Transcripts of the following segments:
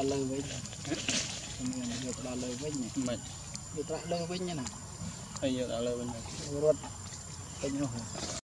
ដល់លើវិញមានយកដល់លើវិញមិនយកត្រាក់លើវិញណាហើយយកដល់លើវិញរត់ពេញនោះ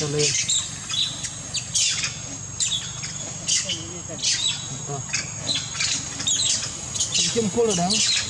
cho lên rồi Tôi được không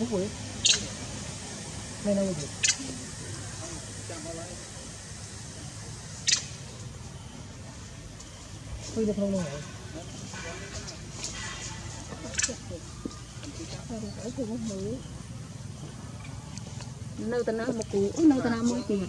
보고요. 네, 나오고. được không 거예요. nâu Tân nó một cú, nâu Tân nó mới tiền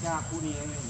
下湖里面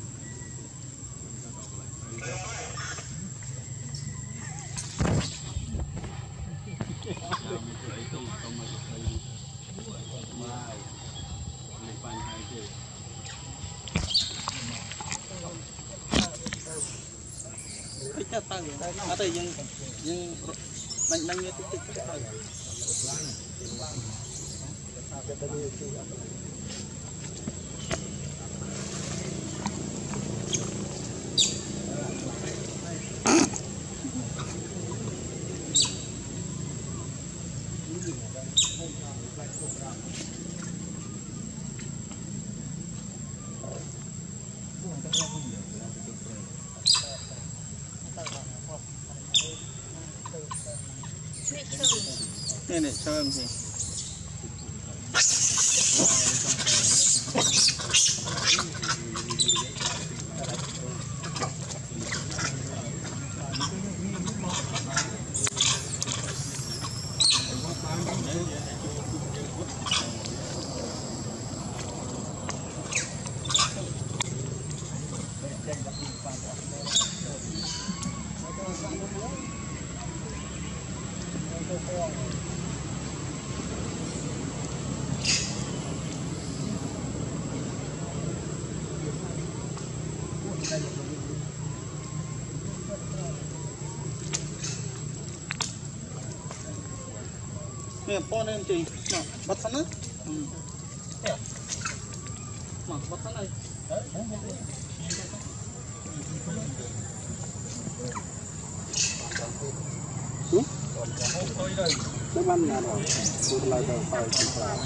ở nhưng nhưng như tích. Này này cho em gì? Nè, po lên chị. Mà, bắt thân á. Mà, bắt thân này. Nó bắn nhà rồi Tôi lại tờ phải chụp lại